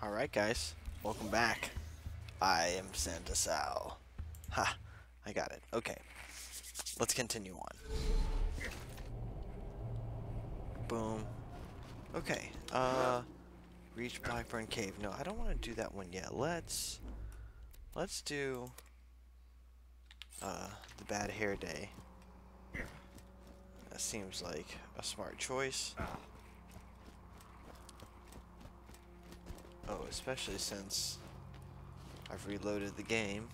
Alright guys, welcome back. I am Santa Sal. Ha, I got it. Okay, let's continue on. Boom. Okay, uh, reach Blackburn Cove. No, I don't want to do that one yet. Let's, let's do, uh, the Bad Hair Day. That seems like a smart choice. Oh, especially since I've reloaded the game.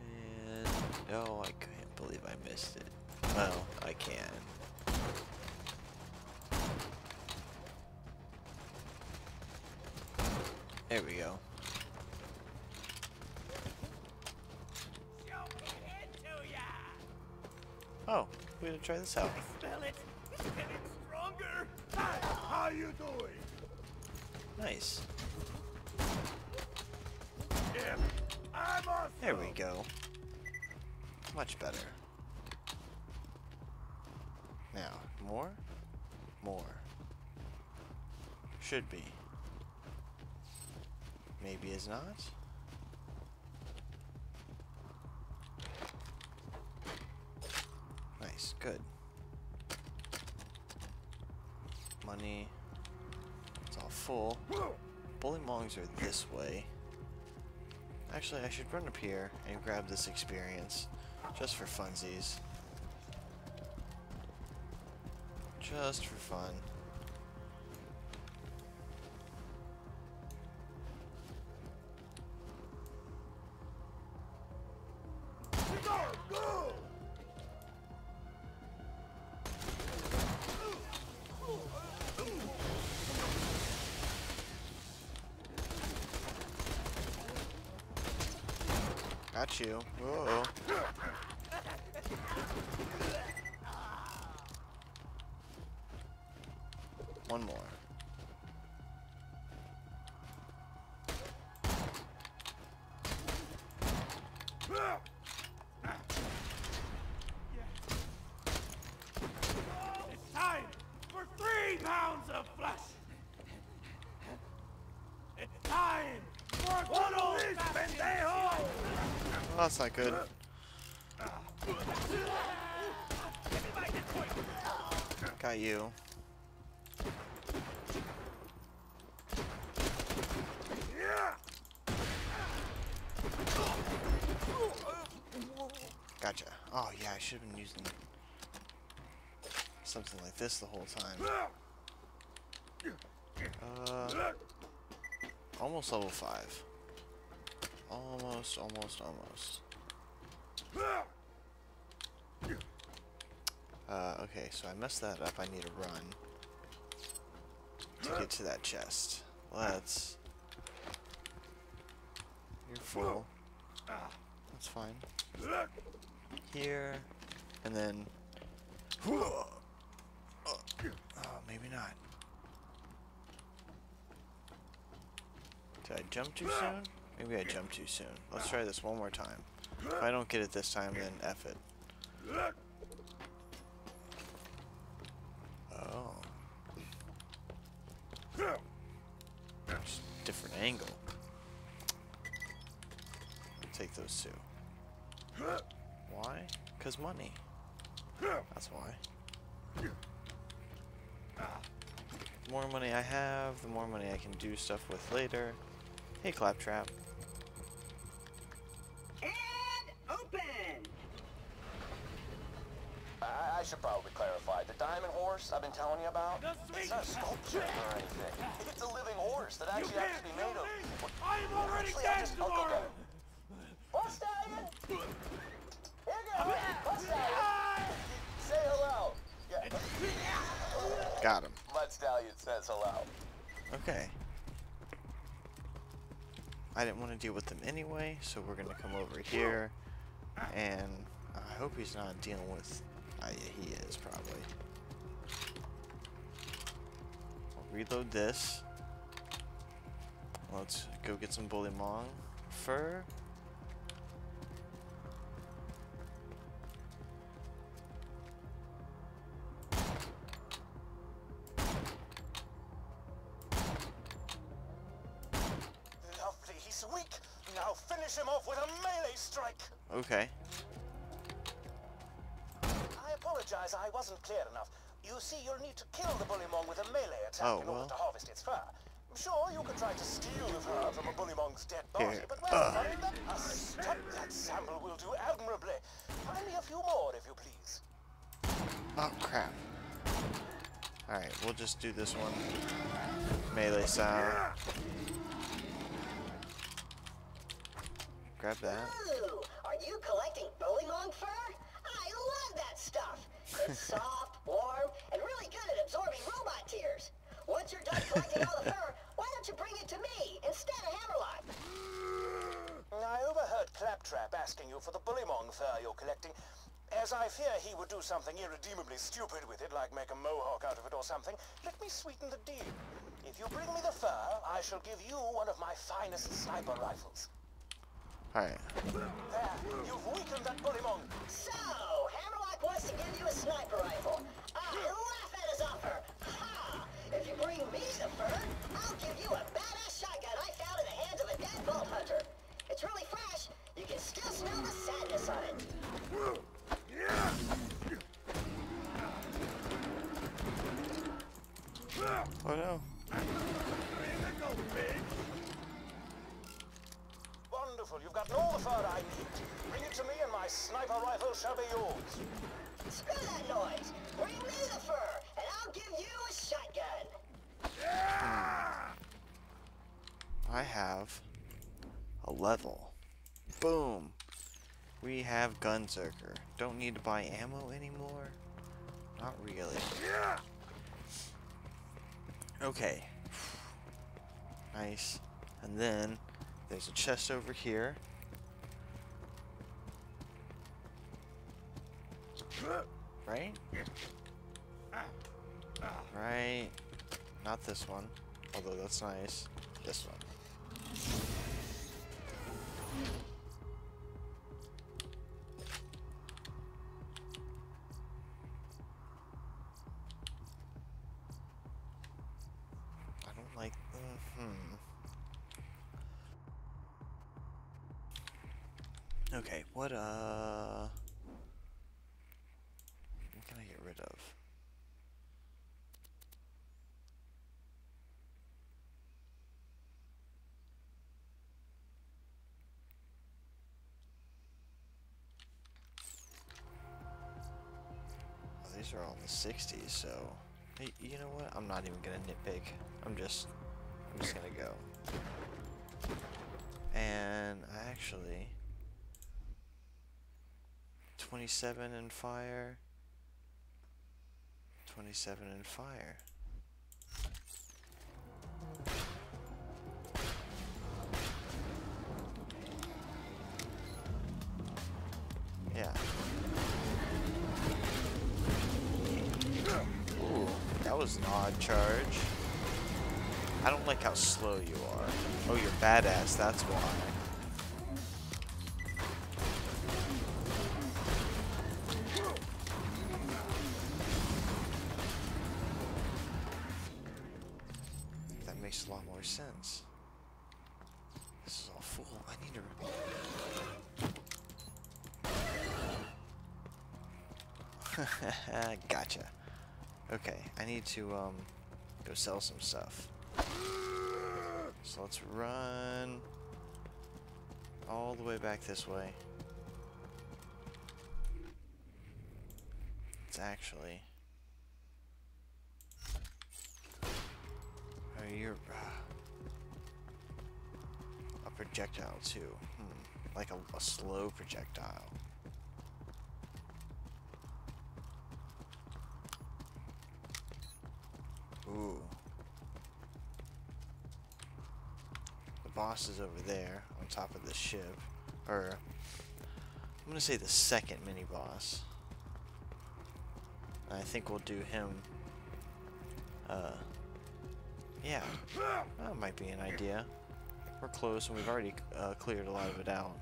And oh, I can't believe I missed it. Well, I can. There we go. Oh, we're gonna try this out. Smell it. It's getting stronger. How you doing? Nice. Yeah, I'm awesome. There we go. Much better. Now, more? More. Should be. Maybe is not? Nice, good. Money. Full. Are this way. Actually, I should run up here and grab this experience. Just for funsies. Just for fun. Got you. Whoa. One more. It's time for three pounds of flesh. It's time for a good old pendejo. Oh, that's not good. Got you. Gotcha. Oh yeah, I should have been using something like this the whole time. Uh, almost level five. Almost, almost, almost. Uh, okay, so I messed that up. I need to run to get to that chest. Let's. You're full. That's fine. Here, and then. Oh, maybe not. Did I jump too soon? Maybe I jumped too soon. Let's try this one more time. If I don't get it this time, then F it. Oh. Different angle. Take those two. Why? Cause money. That's why. The more money I have, the more money I can do stuff with later. Hey, Claptrap. Diamond horse I've been telling you about, The it's not a sculpture or anything. It's a living horse that actually has to be made of. me. I'm already Actually, I dead just- tomorrow. okay, okay. What stallion? Here you go. What stallion? Say hello. Yeah. Got him. Butt Stallion says hello. Okay. I didn't want to deal with them anyway, so we're gonna come over here, and I hope he's not dealing with. Uh, yeah, he is probably. Reload this. Let's go get some Bullymong fur. Oh, in order well. to harvest its fur. Sure, you can try to steal the fur from a bullymong's dead body, Here. but well, worry that a stop that sample will do admirably. Find me a few more, if you please. Oh crap. Alright, we'll just do this one. Melee style. Grab that. Ooh, are you collecting bullymong fur? I love that stuff. It's soft, Once you're collecting all the fur, why don't you bring it to me instead of Hammerlock? I overheard Claptrap asking you for the bullymong fur you're collecting. As I fear he would do something irredeemably stupid with it, like make a mohawk out of it or something, let me sweeten the deal. If you bring me the fur, I shall give you one of my finest sniper rifles. Alright. There, you've weakened that bullymong. So, Hammerlock wants to give you a sniper rifle. Ah, I a level. Boom. We have Gunzerker. Don't need to buy ammo anymore? Not really. Okay. Nice. And then there's a chest over here. Right? Right. Not this one. Although that's nice. This one. Okay, what uh? What can I get rid of? These are all in the 60s, so hey, you know what? I'm not even gonna nitpick. I'm just, I'm just gonna go. And I actually, 27 in fire, 27 in fire. Yeah. Ooh, that was an odd charge. I don't like how slow you are. Oh, you're badass, that's why. gotcha. Okay, I need to um go sell some stuff. So let's run all the way back this way. It's actually. Oh, you're uh, a projectile too. Hmm. Like a, a slow projectile. Ooh. The boss is over there on top of the ship. Or, I'm gonna say the second mini boss. I think we'll do him. Uh, yeah, that might be an idea. We're close and we've already uh, cleared a lot of it out.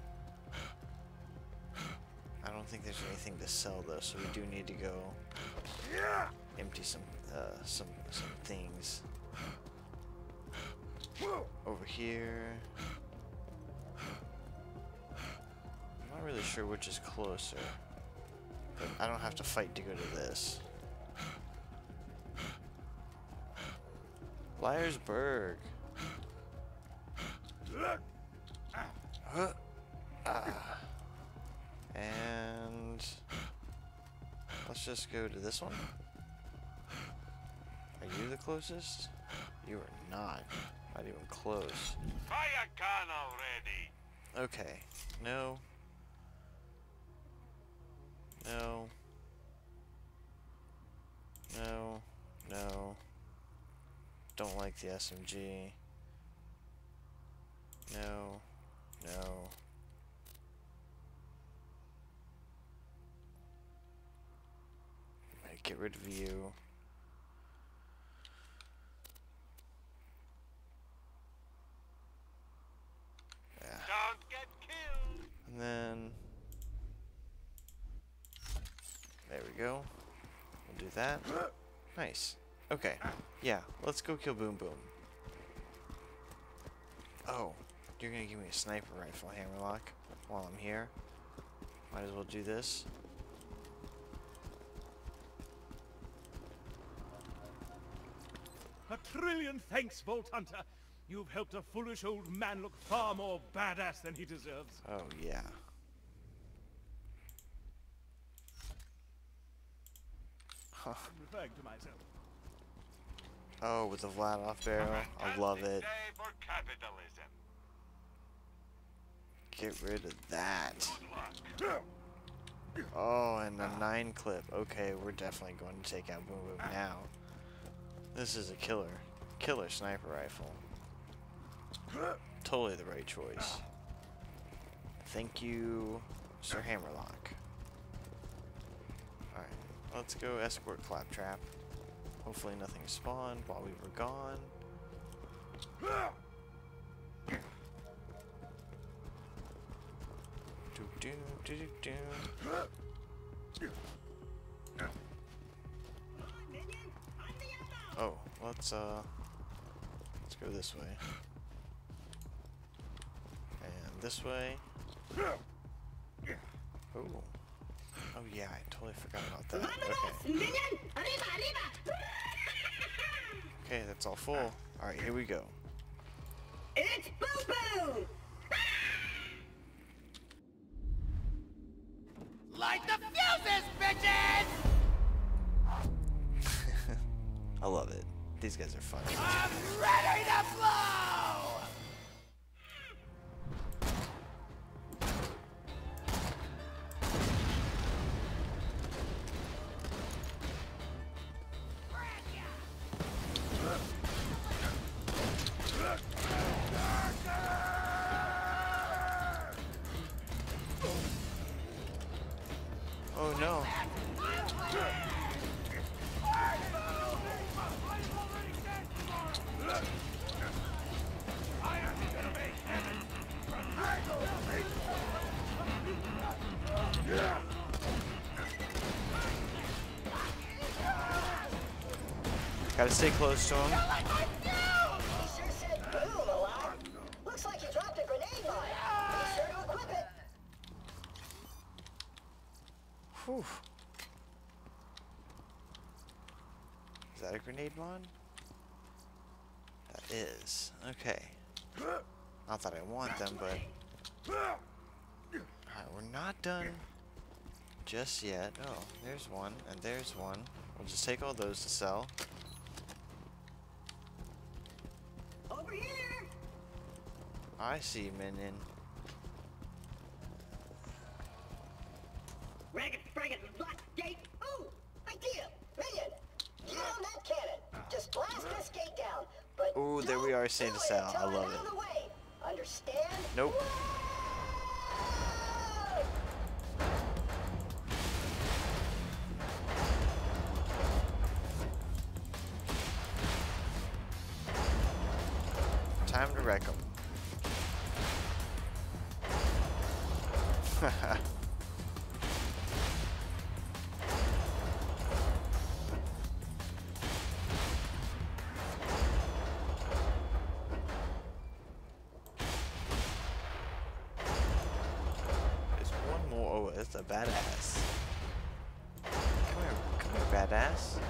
I don't think there's anything to sell though, so we do need to go empty some uh, some some things over here. I'm not really sure which is closer. But I don't have to fight to go to this. Liar's Berg. Huh. Ah. And let's just go to this one. Are you the closest? You are not. Not even close. Fire gun already. Okay. No. No. No. No. Don't like the SMG. No. No. Get rid of you. Yeah. Don't get killed. And then there we go. That. Nice. Okay. Yeah, let's go kill Boom Boom. Oh, you're gonna give me a sniper rifle, Hammerlock, while I'm here. Might as well do this. A trillion thanks, Vault Hunter. You've helped a foolish old man look far more badass than he deserves. Oh yeah. Referring to myself. Oh, with the Vladof barrel. I love it. Get rid of that. Oh, and the 9 clip. Okay, we're definitely going to take out Boom Boom now. This is a killer. Killer sniper rifle. Totally the right choice. Thank you, Sir Hammerlock. Let's go escort Claptrap. Hopefully nothing spawned while we were gone. Do do do do do. Oh, let's uh let's go this way. And this way. Oh. Oh yeah, I totally forgot about that. Okay. Okay, that's all full. Alright, here we go. It's Boo Boo! Gotta stay close to him. He sure said boom a lot. Looks like he dropped a grenade mod. Be sure to equip it. Whew. Is that a grenade mod? That is. Okay. Not that I want them, but... Alright, we're not done just yet. Oh, there's one, and there's one. We'll just take all those to sell. Over here. I see, Minion. Ragged, fragged, black gate. Ooh, idea. Minion, get on that cannon. Just blast this gate down. But Ooh, there we are, Saint do Sal. I love it. of the way. Understand? Nope. Time to wreck them. There's one more oh a badass. Come here, come here, badass.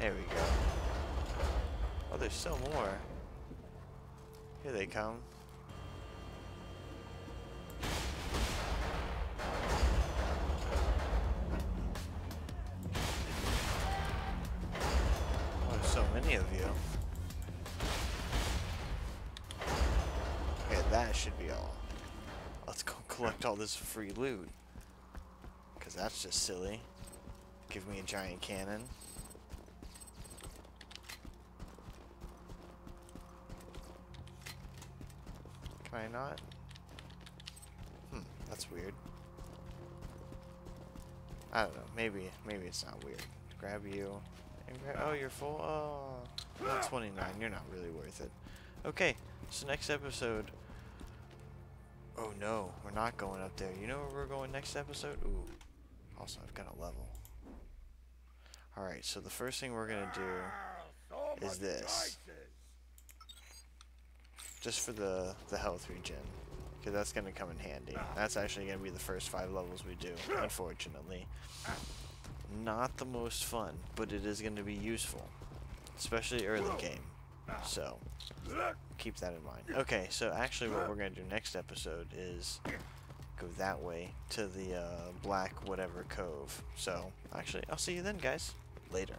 There we go. There's still more. Here they come. Oh, there's so many of you. Yeah, that should be all. Let's go collect all this free loot. Because that's just silly. Give me a giant cannon. Can I not? Hmm, that's weird. I don't know. Maybe, maybe it's not weird. Grab you. Oh, you're full. Oh, 29. You're not really worth it. Okay, so next episode. Oh no, we're not going up there. You know where we're going next episode? Ooh. Also, I've got a level. Alright, so the first thing we're going to do is this. Just for the the health regen because that's going to come in handy. That's actually going to be the first five levels we do unfortunately. Not the most fun but it is going to be useful especially early game. So keep that in mind. Okay so actually what we're going to do next episode is go that way to the uh, black whatever cove. So actually i'll see you then guys. Later